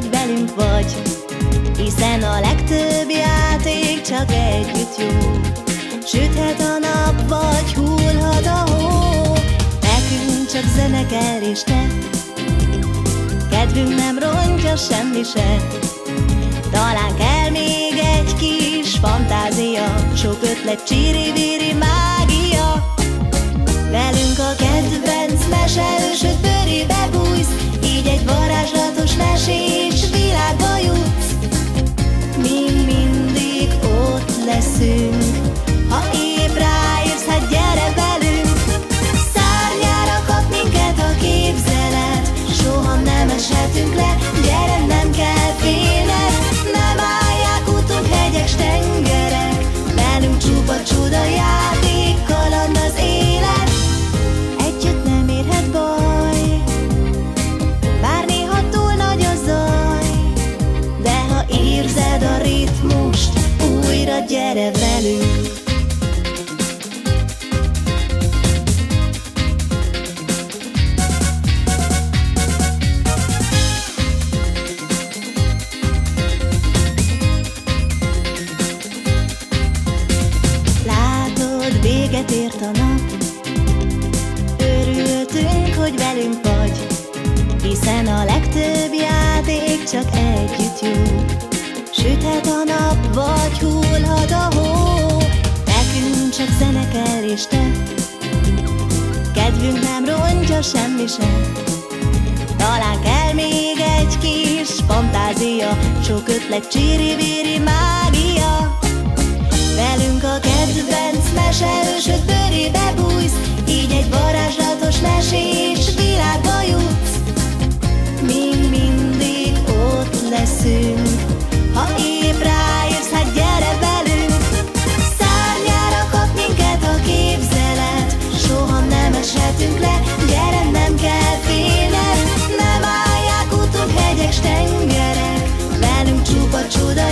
hogy velünk vagy Hiszen a legtöbb játék csak együtt jó. Süthet a nap, vagy hullhat a hó Nekünk csak zene kell és te. Kedvünk nem rontja semmi se Talán kell ért a nap. Örültünk, hogy velünk vagy Hiszen a legtöbb játék csak együtt jó. Süthet a nap, vagy hullhat a hó. Nekünk csak zene kell és te. Kedvünk nem rontja semmi sem Talán kell még egy kis fantázia Sok ötlet csíri-víri mágia Kedves erősöd bőrébe bújsz, így egy varázslatos mesés világba jutsz. Mi mindig ott leszünk, ha épp ráérsz, hát gyere velünk. Szárnyára kap minket a képzelet, soha nem eshetünk le, gyere, nem kell félned. Nem állják útunk hegyek, tengerek, velünk csupa csoda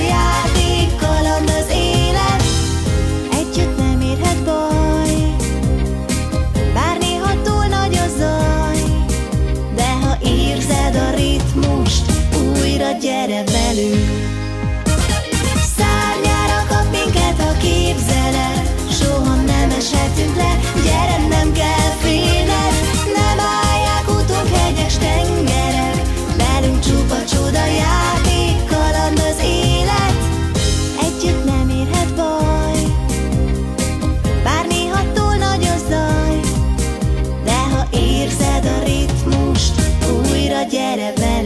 forget about